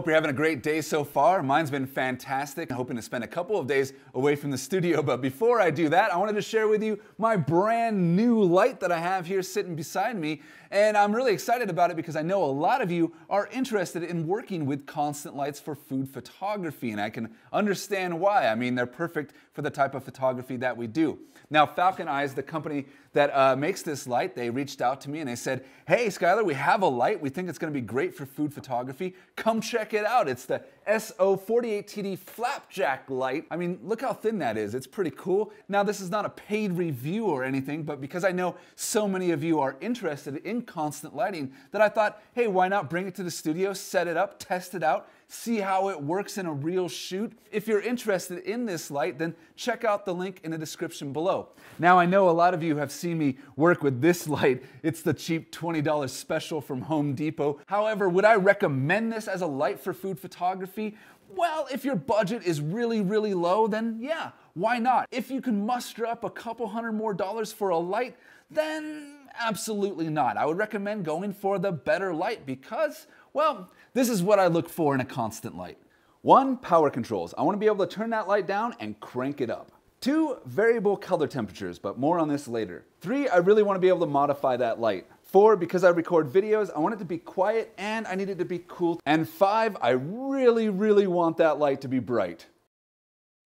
hope you're having a great day so far. Mine's been fantastic. I'm hoping to spend a couple of days away from the studio, but before I do that, I wanted to share with you my brand new light that I have here sitting beside me. And I'm really excited about it because I know a lot of you are interested in working with constant lights for food photography, and I can understand why. I mean, they're perfect for the type of photography that we do. Now, Falcon Eyes, the company that uh, makes this light, they reached out to me and they said, Hey, Skyler, we have a light. We think it's going to be great for food photography. Come check it out. It's the SO48TD Flapjack light. I mean, look how thin that is. It's pretty cool. Now, this is not a paid review or anything, but because I know so many of you are interested in constant lighting, that I thought, hey, why not bring it to the studio, set it up, test it out, see how it works in a real shoot. If you're interested in this light, then check out the link in the description below. Now, I know a lot of you have seen me work with this light. It's the cheap $20 special from Home Depot. However, would I recommend this as a light for food photography? Well, if your budget is really, really low, then yeah, why not? If you can muster up a couple hundred more dollars for a light, then absolutely not. I would recommend going for the better light because well, this is what I look for in a constant light. One, power controls. I want to be able to turn that light down and crank it up. Two, variable color temperatures, but more on this later. Three, I really want to be able to modify that light. Four, because I record videos, I want it to be quiet and I need it to be cool. And five, I really, really want that light to be bright.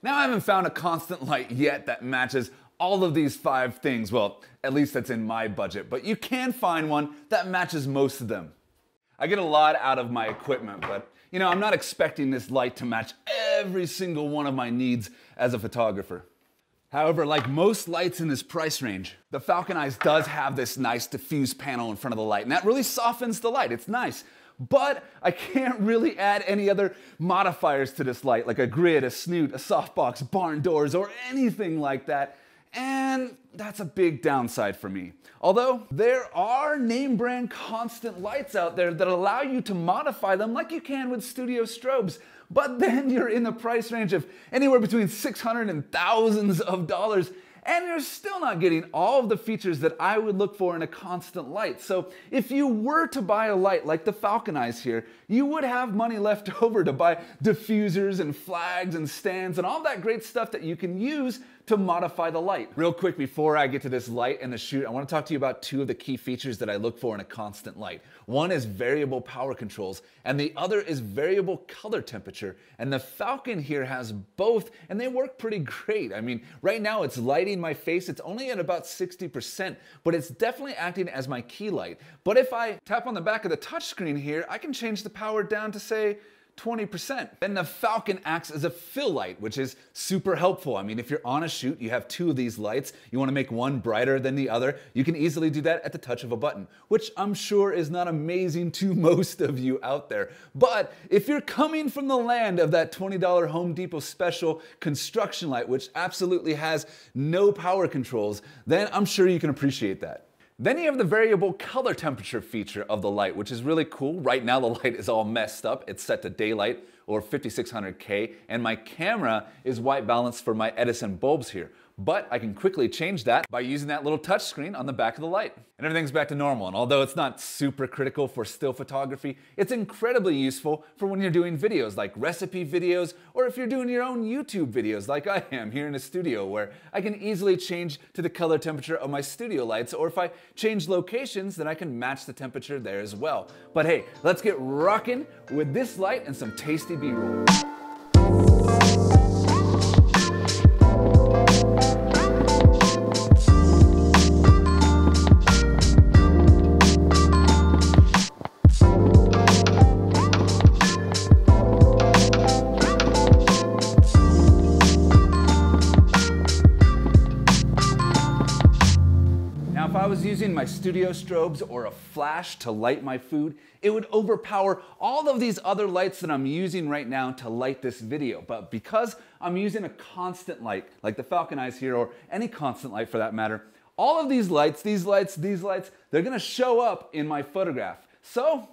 Now I haven't found a constant light yet that matches all of these five things. Well, at least that's in my budget, but you can find one that matches most of them. I get a lot out of my equipment, but you know, I'm not expecting this light to match every single one of my needs as a photographer. However, like most lights in this price range, the Falcon Eyes does have this nice diffuse panel in front of the light, and that really softens the light. It's nice. But I can't really add any other modifiers to this light, like a grid, a snoot, a softbox, barn doors, or anything like that. And that's a big downside for me. Although there are name brand constant lights out there that allow you to modify them like you can with studio strobes, but then you're in the price range of anywhere between 600 and thousands of dollars and you're still not getting all of the features that I would look for in a constant light. So if you were to buy a light like the Falcon Eyes here, you would have money left over to buy diffusers and flags and stands and all that great stuff that you can use to modify the light. Real quick before I get to this light and the shoot, I wanna talk to you about two of the key features that I look for in a constant light. One is variable power controls, and the other is variable color temperature. And the Falcon here has both, and they work pretty great. I mean, right now it's lighting my face, it's only at about 60%, but it's definitely acting as my key light. But if I tap on the back of the touchscreen here, I can change the power down to say 20%. Then the Falcon acts as a fill light, which is super helpful. I mean, if you're on a shoot, you have two of these lights, you wanna make one brighter than the other, you can easily do that at the touch of a button, which I'm sure is not amazing to most of you out there. But if you're coming from the land of that $20 Home Depot special construction light, which absolutely has no power controls, then I'm sure you can appreciate that. Then you have the variable color temperature feature of the light, which is really cool. Right now the light is all messed up. It's set to daylight or 5600K, and my camera is white balanced for my Edison bulbs here. But I can quickly change that by using that little touch screen on the back of the light. And everything's back to normal. And although it's not super critical for still photography, it's incredibly useful for when you're doing videos like recipe videos, or if you're doing your own YouTube videos like I am here in the studio, where I can easily change to the color temperature of my studio lights, or if I change locations, then I can match the temperature there as well. But hey, let's get rocking with this light and some tasty B-roll. My studio strobes or a flash to light my food, it would overpower all of these other lights that I'm using right now to light this video. But because I'm using a constant light, like the Falcon Eyes here, or any constant light for that matter, all of these lights, these lights, these lights, they're gonna show up in my photograph. So,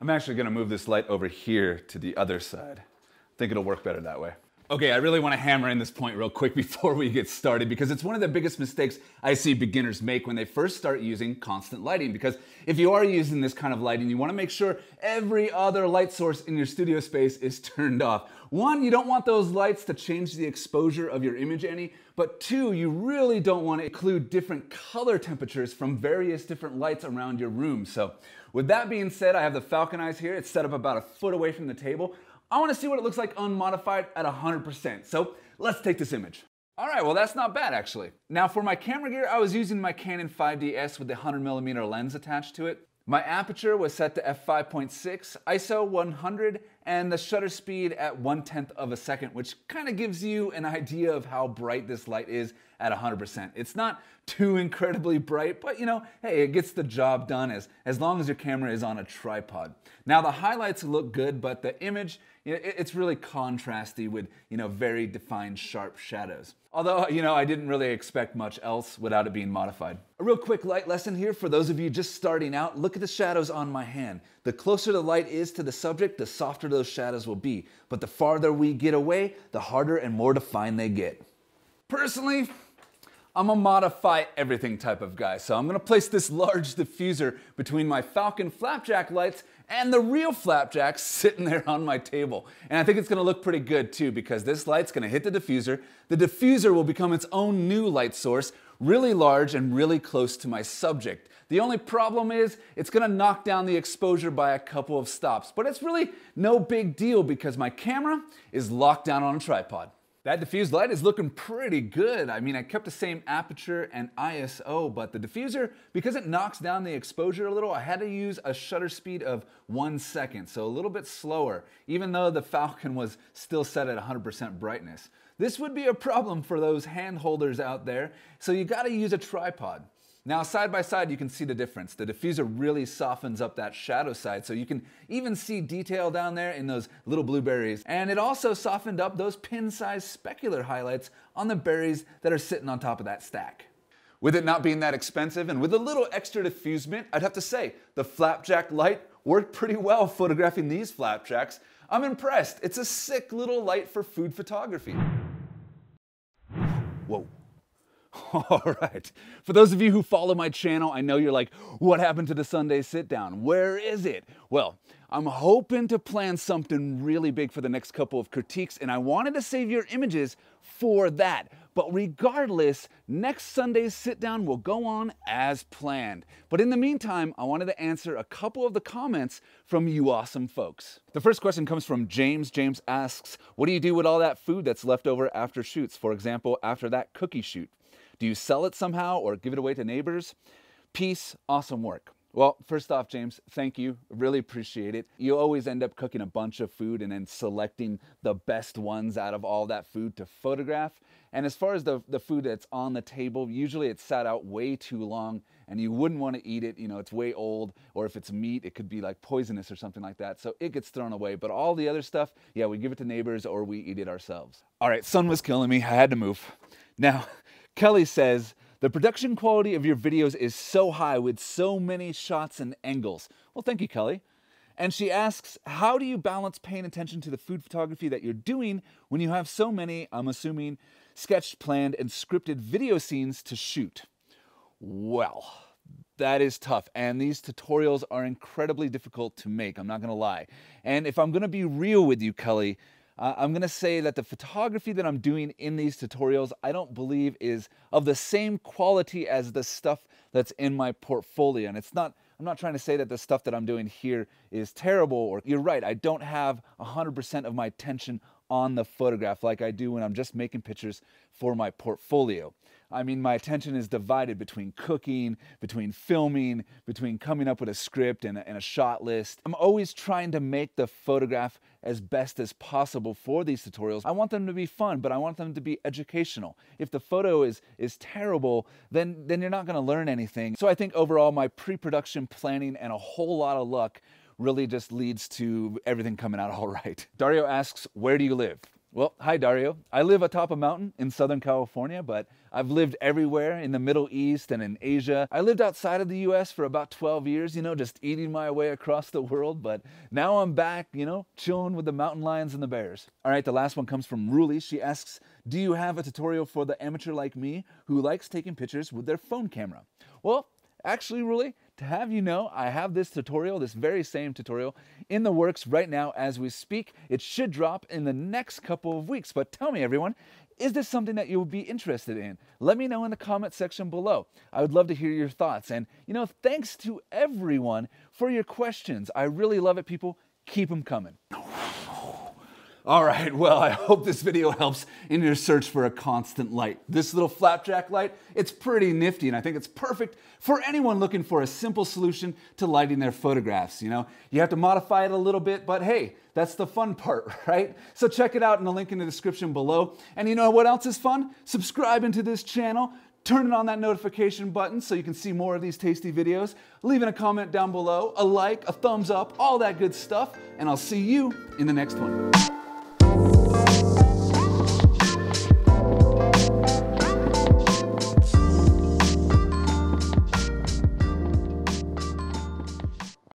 I'm actually gonna move this light over here to the other side. I think it'll work better that way. Okay, I really want to hammer in this point real quick before we get started because it's one of the biggest mistakes I see beginners make when they first start using constant lighting. Because if you are using this kind of lighting, you want to make sure every other light source in your studio space is turned off. One, you don't want those lights to change the exposure of your image any, but two, you really don't want to include different color temperatures from various different lights around your room. So with that being said, I have the Falcon Eyes here. It's set up about a foot away from the table. I wanna see what it looks like unmodified at 100%. So let's take this image. All right, well that's not bad actually. Now for my camera gear, I was using my Canon 5DS with the 100 millimeter lens attached to it. My aperture was set to f5.6, ISO 100, and the shutter speed at one tenth of a second, which kind of gives you an idea of how bright this light is at 100%. It's not too incredibly bright, but you know, hey, it gets the job done as, as long as your camera is on a tripod. Now the highlights look good, but the image, you know, it, it's really contrasty with, you know, very defined sharp shadows. Although, you know, I didn't really expect much else without it being modified. A real quick light lesson here for those of you just starting out, look at the shadows on my hand. The closer the light is to the subject, the softer those shadows will be. But the farther we get away, the harder and more defined they get. Personally, I'm a modify everything type of guy, so I'm gonna place this large diffuser between my Falcon flapjack lights and the real flapjacks sitting there on my table. And I think it's gonna look pretty good too because this light's gonna hit the diffuser. The diffuser will become its own new light source, really large and really close to my subject. The only problem is it's gonna knock down the exposure by a couple of stops, but it's really no big deal because my camera is locked down on a tripod. That diffused light is looking pretty good. I mean, I kept the same aperture and ISO, but the diffuser, because it knocks down the exposure a little, I had to use a shutter speed of one second, so a little bit slower, even though the Falcon was still set at 100% brightness. This would be a problem for those hand holders out there, so you gotta use a tripod. Now, side by side, you can see the difference. The diffuser really softens up that shadow side, so you can even see detail down there in those little blueberries. And it also softened up those pin-sized specular highlights on the berries that are sitting on top of that stack. With it not being that expensive and with a little extra diffusement, I'd have to say the flapjack light worked pretty well photographing these flapjacks. I'm impressed. It's a sick little light for food photography. All right. For those of you who follow my channel, I know you're like, what happened to the Sunday sit down? Where is it? Well, I'm hoping to plan something really big for the next couple of critiques, and I wanted to save your images for that. But regardless, next Sunday's sit down will go on as planned. But in the meantime, I wanted to answer a couple of the comments from you awesome folks. The first question comes from James. James asks, What do you do with all that food that's left over after shoots? For example, after that cookie shoot. Do you sell it somehow or give it away to neighbors? Peace, awesome work. Well, first off, James, thank you. Really appreciate it. You always end up cooking a bunch of food and then selecting the best ones out of all that food to photograph. And as far as the, the food that's on the table, usually it's sat out way too long and you wouldn't want to eat it. You know, it's way old, or if it's meat, it could be like poisonous or something like that. So it gets thrown away. But all the other stuff, yeah, we give it to neighbors or we eat it ourselves. All right, sun was killing me. I had to move. Now, Kelly says, the production quality of your videos is so high with so many shots and angles. Well, thank you, Kelly. And she asks, how do you balance paying attention to the food photography that you're doing when you have so many, I'm assuming, sketched, planned, and scripted video scenes to shoot? Well, that is tough. And these tutorials are incredibly difficult to make, I'm not gonna lie. And if I'm gonna be real with you, Kelly, uh, I'm gonna say that the photography that I'm doing in these tutorials, I don't believe is of the same quality as the stuff that's in my portfolio. And it's not, I'm not trying to say that the stuff that I'm doing here is terrible or you're right, I don't have 100% of my attention on the photograph like I do when I'm just making pictures for my portfolio. I mean, my attention is divided between cooking, between filming, between coming up with a script and a, and a shot list. I'm always trying to make the photograph as best as possible for these tutorials. I want them to be fun, but I want them to be educational. If the photo is, is terrible, then, then you're not gonna learn anything. So I think overall my pre-production planning and a whole lot of luck really just leads to everything coming out all right. Dario asks, where do you live? Well, hi Dario. I live atop a mountain in Southern California, but I've lived everywhere in the Middle East and in Asia. I lived outside of the US for about 12 years, you know, just eating my way across the world, but now I'm back, you know, chilling with the mountain lions and the bears. All right, the last one comes from Ruli. She asks, do you have a tutorial for the amateur like me who likes taking pictures with their phone camera? Well, actually, Ruli, to have you know, I have this tutorial, this very same tutorial, in the works right now as we speak. It should drop in the next couple of weeks. But tell me, everyone, is this something that you would be interested in? Let me know in the comment section below. I would love to hear your thoughts. And, you know, thanks to everyone for your questions. I really love it, people. Keep them coming. All right, well, I hope this video helps in your search for a constant light. This little flapjack light, it's pretty nifty and I think it's perfect for anyone looking for a simple solution to lighting their photographs. You know, you have to modify it a little bit, but hey, that's the fun part, right? So check it out in the link in the description below. And you know what else is fun? Subscribing to this channel, turning on that notification button so you can see more of these tasty videos, leaving a comment down below, a like, a thumbs up, all that good stuff, and I'll see you in the next one.